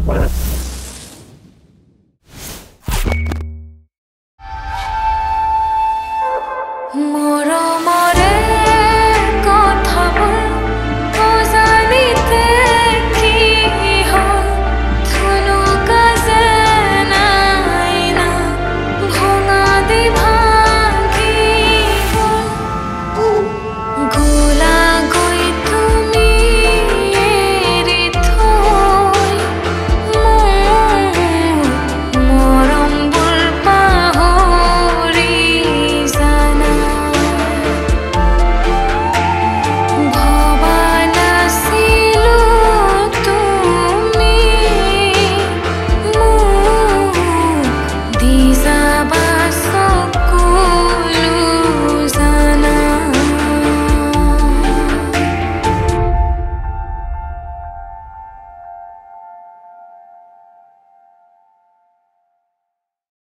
もろもろ